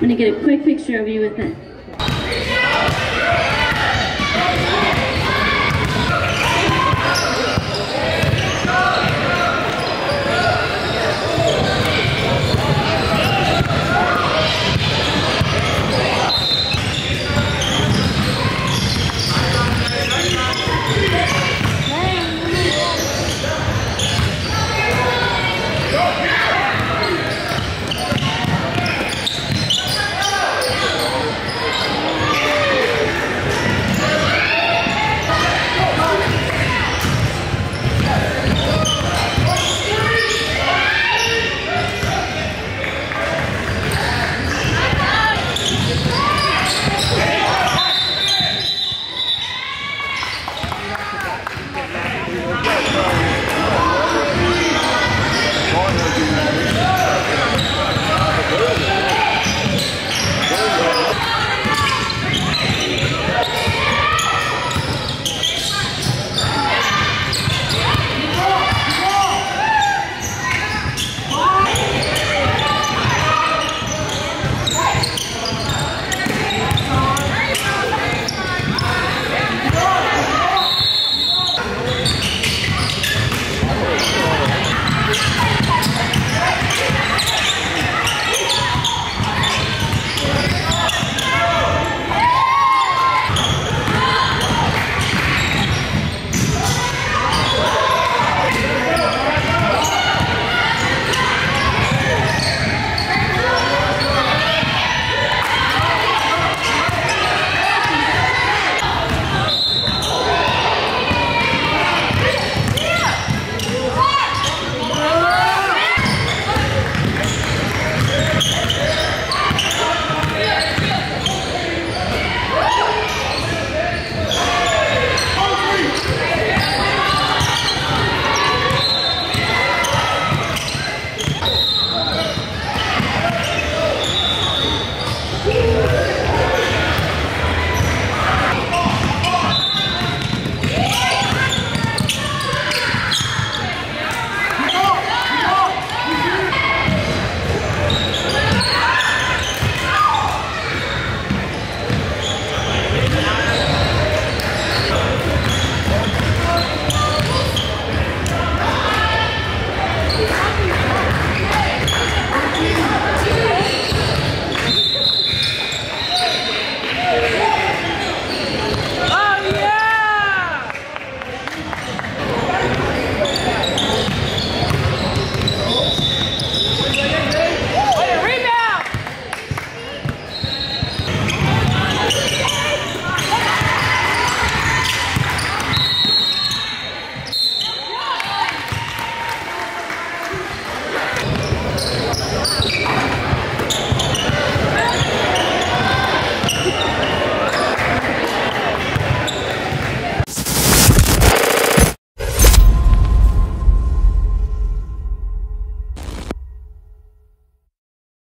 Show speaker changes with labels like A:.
A: I'm gonna get a quick picture of you with it.